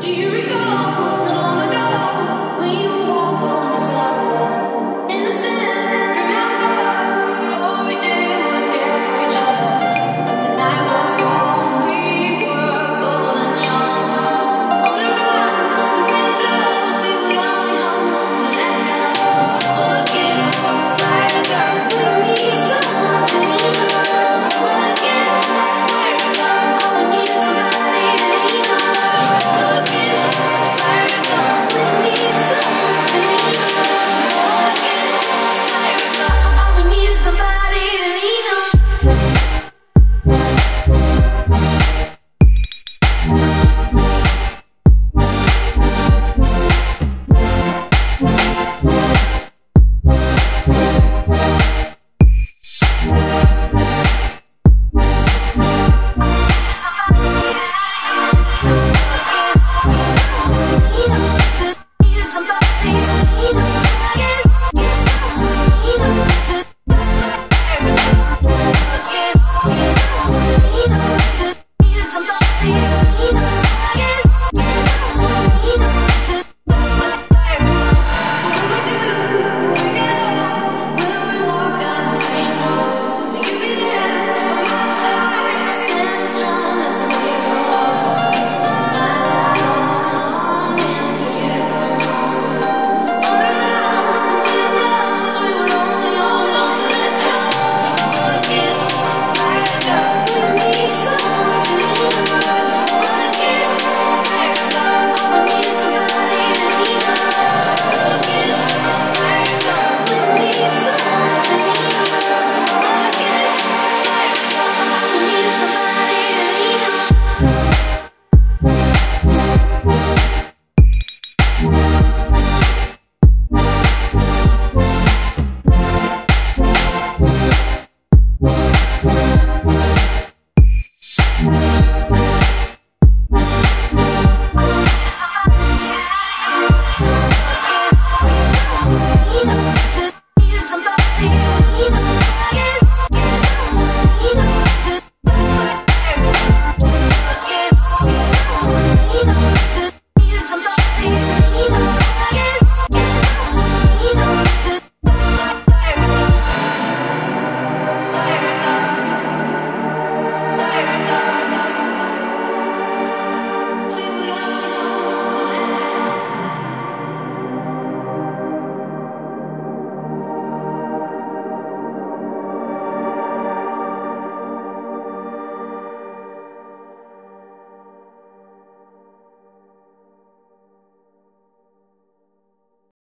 Do you